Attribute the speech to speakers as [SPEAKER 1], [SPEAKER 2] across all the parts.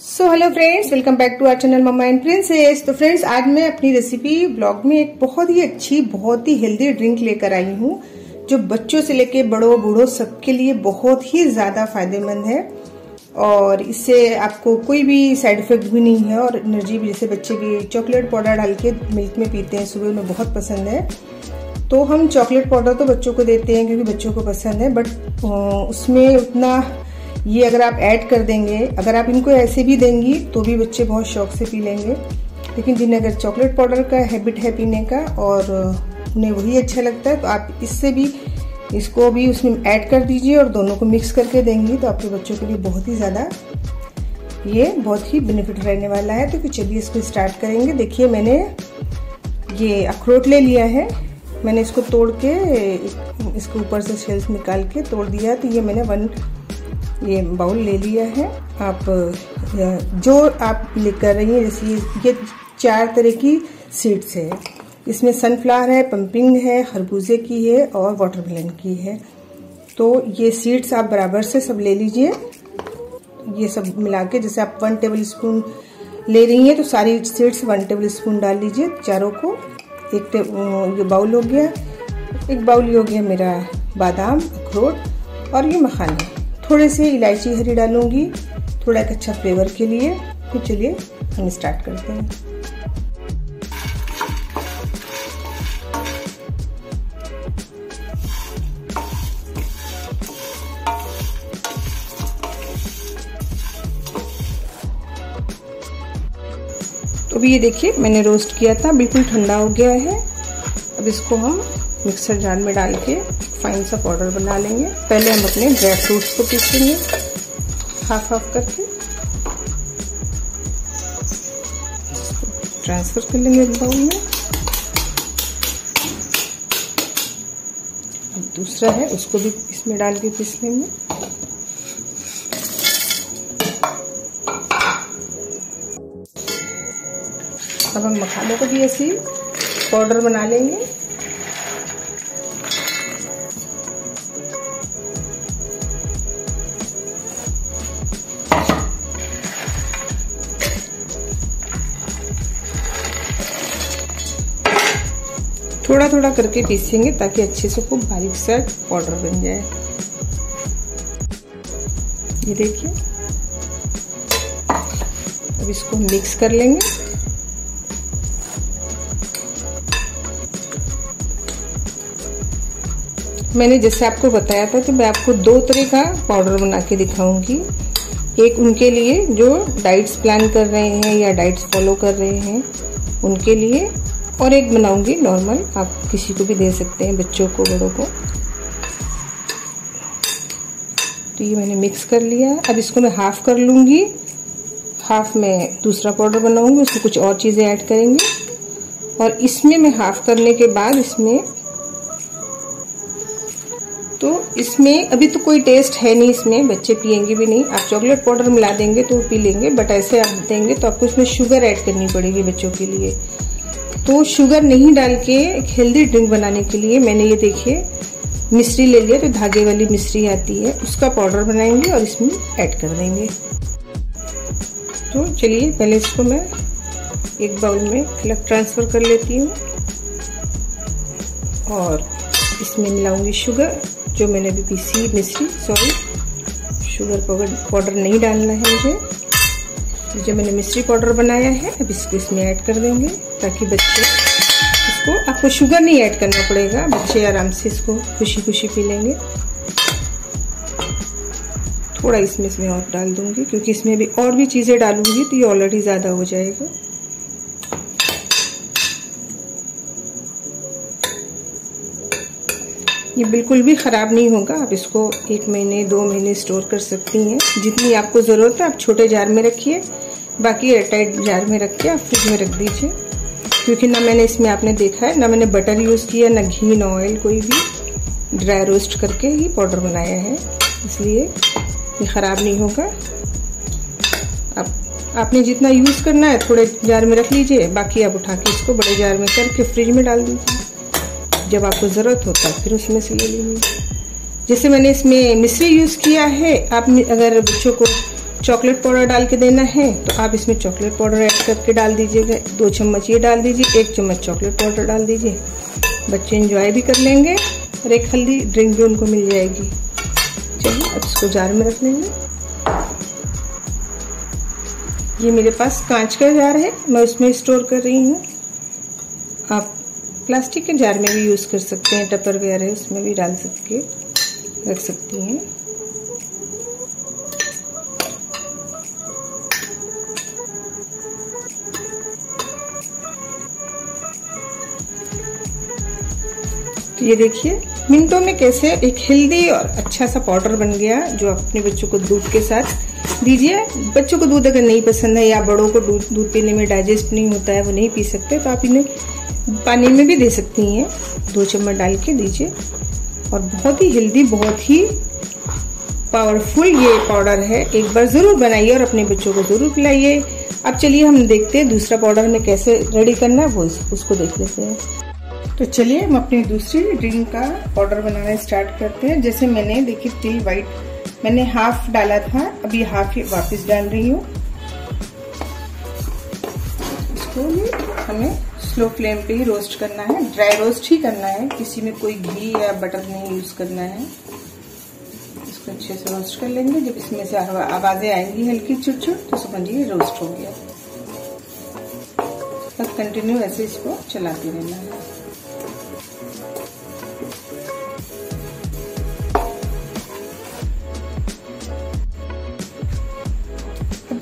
[SPEAKER 1] So hello friends welcome back to our channel mamma and princess तो friends आज मैं अपनी रेसिपी ब्लॉग में एक बहुत ही अच्छी, बहुत ही हेल्दी ड्रिंक लेकर आई हूँ, जो बच्चों से लेके बड़ों, बूढ़ों सबके लिए बहुत ही ज़्यादा फ़ायदेमंद है। और इससे आपको कोई भी साइड इफ़ेक्ट भी नहीं है, और एनर्जी भी, जैसे बच्चे भी चॉकलेट पाउडर डाल के मिल्क में पीते हैं, सुबह में बहुत पसंद है। तो हम चॉकलेट पाउडर तो बच्चों को देते हैं, क्योंकि बच्चों को पसंद है बट उसमें उतना ये अगर आप ऐड कर देंगे, अगर आप इनको ऐसे भी देंगी तो भी बच्चे बहुत शौक से पी लेंगे। लेकिन जिन्हें अगर चॉकलेट पाउडर का हैबिट है पीने का, और उन्हें वही अच्छा लगता है। तो आप इससे भी, इसको भी उसमें ऐड कर दीजिए और दोनों को मिक्स करके देंगी तो आपके बच्चों के लिए बहुत ही ज़्यादा ये बहुत ही बेनिफिट रहने वाला है। तो चलिए इसको स्टार्ट करेंगे। देखिए, मैंने ये अखरोट ले लिया है। मैंने इसको तोड़ के, इसके ऊपर से शेल्स निकाल के तोड़ दिया तो ये मैंने वन ये बाउल ले लिया है। आप जो आप ले कर रही हैं, जैसे ये चार तरह की सीड्स है। इसमें सनफ्लावर है पंपिंग है, खरबूजे की है और वाटरमेलन की है। तो ये सीड्स आप बराबर से सब ले लीजिए। ये सब मिला के जैसे आप वन टेबल स्पून ले रही हैं तो सारी सीड्स वन टेबल स्पून डाल लीजिए चारों को। एक ये बाउल हो गया। एक बाउल हो गया मेरा बादाम, अखरोट और ये मखाने। थोड़े से इलायची हरी डालूँगी, थोड़ा एक अच्छा फ्लेवर के लिए। तो चलिए, हम स्टार्ट करते हैं। तो अभी ये देखिए, मैंने रोस्ट किया था, बिल्कुल ठंडा हो गया है। अब इसको हम मिक्सर जार में डाल के फाइन सा पाउडर बना लेंगे। पहले हम अपने ड्राई फ्रूट्स को पीसेंगे। हाफ़ हाफ़ करके। ट्रांसफ़र कर लेंगे एक बाउल में। अब दूसरा है, उसको भी इसमें डाल के पीस लेंगे। अब हम मखानों को भी ऐसे पाउडर बना लेंगे। थोड़ा थोड़ा करके पीसेंगे ताकि अच्छे से खूब बारीक सा पाउडर बन जाए। ये देखिए। अब इसको मिक्स कर लेंगे। मैंने जैसे आपको बताया था कि मैं आपको दो तरह का पाउडर बना के दिखाऊँगी। एक उनके लिए जो डाइट्स प्लान कर रहे हैं या डाइट्स फॉलो कर रहे हैं, उनके लिए और एक बनाऊँगी नॉर्मल आप किसी को भी दे सकते हैं, बच्चों को, बड़ों को। तो ये मैंने मिक्स कर लिया। अब इसको मैं हाफ़ कर लूँगी। हाफ़ में दूसरा पाउडर बनाऊँगी, उसमें कुछ और चीज़ें ऐड करेंगे। और इसमें मैं हाफ़ करने के बाद इसमें तो इसमें अभी तो कोई टेस्ट है नहीं इसमें, बच्चे पियेंगे भी नहीं। आप चॉकलेट पाउडर मिला देंगे तो पी लेंगे बट ऐसे आप देंगे तो आपको इसमें शुगर ऐड करनी पड़ेगी बच्चों के लिए। तो शुगर नहीं डाल के एक हेल्दी ड्रिंक बनाने के लिए मैंने ये देखिए, मिश्री ले लिया तो धागे वाली मिश्री आती है, उसका पाउडर बनाएँगे और इसमें ऐड कर देंगे। तो चलिए, पहले इसको मैं एक बाउल में अलग ट्रांसफ़र कर लेती हूँ। और इसमें मिलाऊँगी शुगर जो मैंने अभी पीसी मिश्री सॉरी शुगर पाउडर पाउडर नहीं डालना है मुझे। जो मैंने मिश्री पाउडर बनाया है, अब इसको इसमें ऐड कर देंगे ताकि बच्चे इसको, आपको शुगर नहीं ऐड करना पड़ेगा, बच्चे आराम से इसको खुशी खुशी पी लेंगे। थोड़ा इसमें इसमें और डाल दूँगी, क्योंकि इसमें भी और भी चीज़ें डालूँगी तो ये ऑलरेडी ज़्यादा हो जाएगा। ये बिल्कुल भी ख़राब नहीं होगा। आप इसको एक महीने, दो महीने स्टोर कर सकती हैं। जितनी आपको ज़रूरत है, आप छोटे जार में रखिए। बाकी एयरटाइट जार में रख के आप फ्रिज में रख दीजिए। क्योंकि ना मैंने इसमें आपने देखा है, ना मैंने बटर यूज़ किया, ना घी, ना ऑयल कोई भी ड्राई रोस्ट करके ही पाउडर बनाया है। इसलिए ये ख़राब नहीं होगा। आप आपने जितना यूज़ करना है, थोड़े जार में रख लीजिए। बाकी आप उठा के इसको बड़े जार में करके फ्रिज में डाल दीजिए। जब आपको ज़रूरत होता है, फिर उसमें से ले लीजिए। जैसे मैंने इसमें मिश्री यूज़ किया है, आप अगर बच्चों को चॉकलेट पाउडर डाल के देना है तो आप इसमें चॉकलेट पाउडर ऐड करके डाल दीजिएगा। दो चम्मच ये डाल दीजिए, एक चम्मच चॉकलेट पाउडर डाल दीजिए। बच्चे इंजॉय भी कर लेंगे और एक हल्दी ड्रिंक भी उनको मिल जाएगी। चलिए, अब इसको जार में रख लेंगे। ये मेरे पास कांच का जार है, मैं उसमें स्टोर कर रही हूँ। आप प्लास्टिक के जार में भी यूज़ कर सकते हैं, टपर वेयर है उसमें भी डाल सकते, रख सकती हैं। तो ये देखिए मिनटों में कैसे एक हेल्दी और अच्छा सा पाउडर बन गया जो अपने बच्चों को दूध के साथ दीजिए। बच्चों को दूध अगर नहीं पसंद है या बड़ों को दूध दूध पीने में डाइजेस्ट नहीं होता है, वो नहीं पी सकते तो आप इन्हें पानी में भी दे सकती हैं। दो चम्मच डाल के दीजिए। और बहुत ही हेल्दी बहुत ही पावरफुल ये पाउडर है। एक बार ज़रूर बनाइए और अपने बच्चों को ज़रूर पिलाइए। अब चलिए हम देखते हैं दूसरा पाउडर हमें कैसे रेडी करना है, वो उसको देख लेते हैं। तो चलिए हम अपनी दूसरी ड्रिंक का पाउडर बनाना स्टार्ट करते हैं। जैसे मैंने, देखिए तिल वाइट मैंने हाफ़ डाला था, अभी हाफ़ ही वापस डाल रही हूँ। इसको हमें स्लो फ्लेम पे ही रोस्ट करना है। ड्राई रोस्ट ही करना है। किसी में कोई घी या बटर नहीं यूज़ करना है। इसको अच्छे से रोस्ट कर लेंगे। जब इसमें से आवाज़ें आएँगी हल्की छुट छुट तो समझिए रोस्ट हो गया। कंटिन्यू ऐसे इसको चलाते रहना है।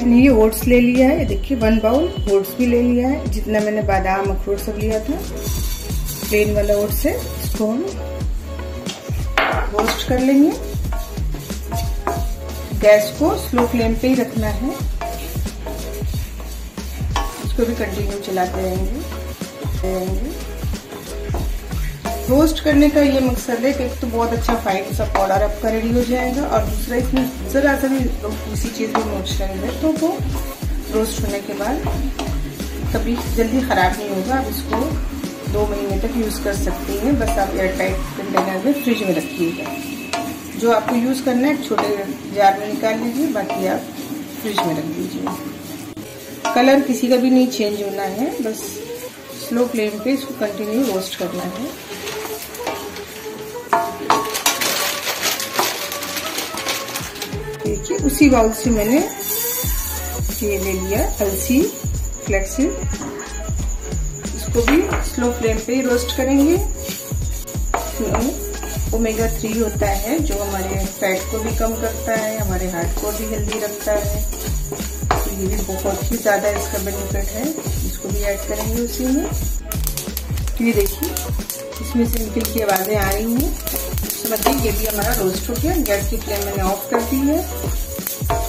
[SPEAKER 1] मैंने ये ओट्स ले लिया है। देखिए, वन बाउल ओट्स भी ले लिया है। जितना मैंने बादाम अखरोट सब लिया था प्लेन वाला ओट्स है इसको हम रोस्ट कर लेंगे। गैस को स्लो फ्लेम पे ही रखना है। इसको भी कंटिन्यू चलाते रहेंगे रहेंगे। रोस्ट करने का ये मकसद है कि एक तो बहुत अच्छा फाइन सा पाउडर आपका रेडी हो जाएगा और दूसरा इसमें जरा सा भी किसी चीज़ में मॉइस्चराइज है तो वो रोस्ट होने के बाद कभी जल्दी खराब नहीं होगा। आप इसको दो महीने तक यूज़ कर सकते हैं। बस आप एयर टाइट कंटेनर में फ्रिज में रखिएगा। जो आपको यूज़ करना है छोटे जार में निकाल लीजिए, बाकी आप फ्रिज में रख दीजिए। कलर किसी का भी नहीं चेंज होना है। बस स्लो फ्लेम पे इसको कंटिन्यू रोस्ट करना है। उसी बाउल से मैंने ये ले लिया, अलसी फ्लेक्सिल इसको भी स्लो फ्लेम पे ही रोस्ट करेंगे। ओमेगा थ्री होता है, जो हमारे फैट को भी कम करता है, हमारे हार्ट को भी हेल्दी रखता है। तो ये भी बहुत ही ज़्यादा इसका बेनिफिट है। इसको भी ऐड करेंगे उसी में। ये देखिए, इसमें से निकल की आवाज़ें आ रही हैं। समझिए, ये भी हमारा रोस्ट हो गया। गैस की फ्लेम मैंने ऑफ़ कर दी है।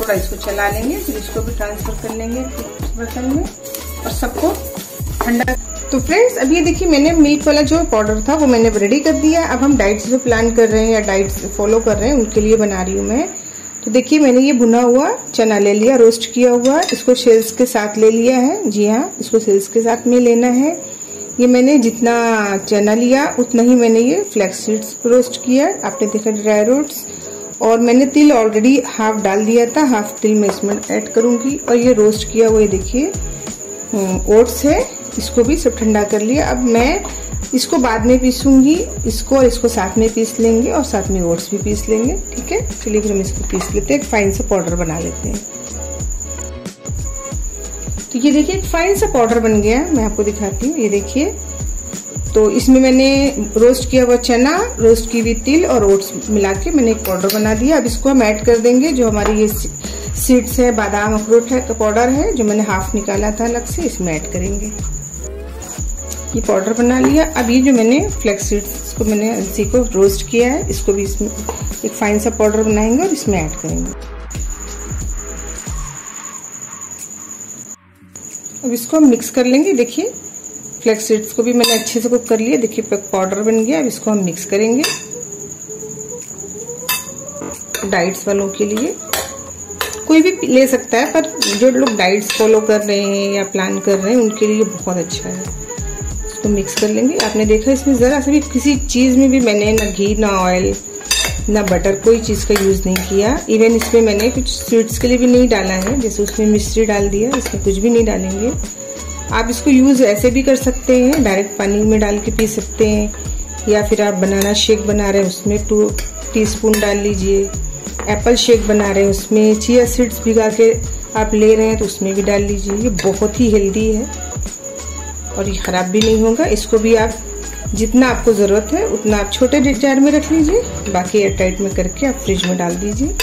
[SPEAKER 1] थोड़ा इसको चला लेंगे, फिर इसको भी ट्रांसफ़र कर लेंगे बर्तन में और सबको ठंडा। तो फ्रेंड्स अब ये देखिए मैंने मीट वाला जो पाउडर था, वो मैंने रेडी कर दिया अब हम डाइट्स जो प्लान कर रहे हैं या डाइट्स फॉलो कर रहे हैं, उनके लिए बना रही हूँ मैं। तो देखिए, मैंने ये भुना हुआ चना ले लिया रोस्ट किया हुआ। इसको शेल्स के साथ ले लिया है। जी हाँ इसको शेल्स के साथ में लेना है। ये मैंने जितना चना लिया, उतना ही मैंने ये फ्लैक्स सीड्स रोस्ट किया। आपने देखा ड्राई रूट्स और मैंने तिल ऑलरेडी हाफ़ डाल दिया था हाफ़ तिल मैं इसमें ऐड करूँगी। और ये रोस्ट किया हुआ देखिए ओट्स है, इसको भी सब ठंडा कर लिया। अब मैं इसको बाद में पीसूँगी, इसको और इसको साथ में पीस लेंगे और साथ में ओट्स भी पीस लेंगे, ठीक है? चलिए फिर हम इसको पीस लेते हैं फाइन सा पाउडर बना लेते हैं। तो ये देखिए एक फाइन सा पाउडर बन गया, मैं आपको दिखाती हूँ। ये देखिए तो इसमें मैंने रोस्ट किया हुआ चना, रोस्ट की हुई तिल और ओट्स मिला के मैंने एक पाउडर बना दिया। अब इसको हम ऐड कर देंगे, जो हमारी ये सीड्स है, बादाम अखरोट है का पाउडर है, जो मैंने हाफ़ निकाला था अलग से, इसमें ऐड करेंगे। ये पाउडर बना लिया। अब ये जो मैंने फ्लेक्स सीड्स को मैंने अलसी को रोस्ट किया है। इसको भी इसमें एक फाइन सा पाउडर बनाएँगे और इसमें ऐड करेंगे। अब इसको हम मिक्स कर लेंगे। देखिए फ्लेक्स सीड्स को भी मैंने अच्छे से कुक कर लिया देखिए पाउडर बन गया। अब इसको हम मिक्स करेंगे। डाइट्स वालों के लिए। कोई भी ले सकता है, पर जो लोग डाइट्स फॉलो कर रहे हैं या प्लान कर रहे हैं, उनके लिए बहुत अच्छा है। इसको मिक्स कर लेंगे। आपने देखा, इसमें ज़रा सा भी किसी चीज़ में भी मैंने ना घी, ना ऑयल ना बटर कोई चीज़ का यूज़ नहीं किया। इवन इसमें मैंने कुछ स्वीट्स के लिए भी नहीं डाला है। जैसे उसमें मिश्री डाल दिया, इसमें कुछ भी नहीं डालेंगे। आप इसको यूज़ ऐसे भी कर सकते हैं डायरेक्ट पानी में डाल के पी सकते हैं, या फिर आप बनाना शेक बना रहे हैं, उसमें टू टीस्पून डाल लीजिए एप्पल शेक बना रहे हैं, उसमें चिया सीड्स भिगा के आप ले रहे हैं तो उसमें भी डाल लीजिए, ये बहुत ही हेल्दी है, और ये ख़राब भी नहीं होगा, इसको भी आप जितना आपको ज़रूरत है, उतना आप छोटे जार में रख लीजिए, बाकी एयर टाइट में करके आप फ्रिज में डाल दीजिए,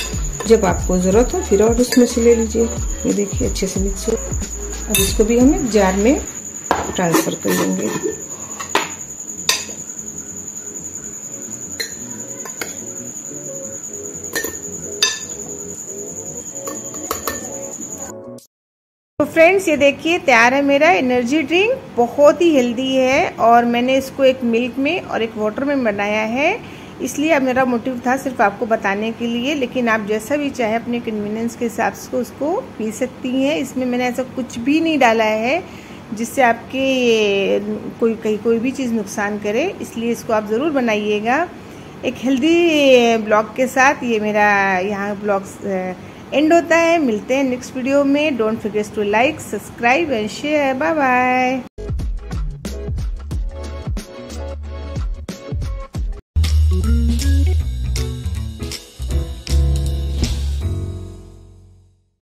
[SPEAKER 1] जब आपको ज़रूरत हो, फिर और उसमें से ले लीजिए, ये देखिए अच्छे से मिक्स हो। अब इसको भी हम एक जार में ट्रांसफ़र कर लेंगे। तो फ्रेंड्स ये देखिए, तैयार है मेरा एनर्जी ड्रिंक बहुत ही हेल्दी है और मैंने इसको एक मिल्क में और एक वाटर में बनाया है। इसलिए अब मेरा मोटिव था सिर्फ़ आपको बताने के लिए, लेकिन आप जैसा भी चाहे अपने कन्वीनियंस के हिसाब से उसको पी सकती हैं। इसमें मैंने ऐसा कुछ भी नहीं डाला है जिससे आपके कोई, कहीं कोई भी चीज़ नुकसान करे। इसलिए इसको आप ज़रूर बनाइएगा। एक हेल्दी ब्लॉग के साथ ये मेरा यहाँ ब्लॉग एंड होता है। मिलते हैं नेक्स्ट वीडियो में। Don't forget to like subscribe and share bye bye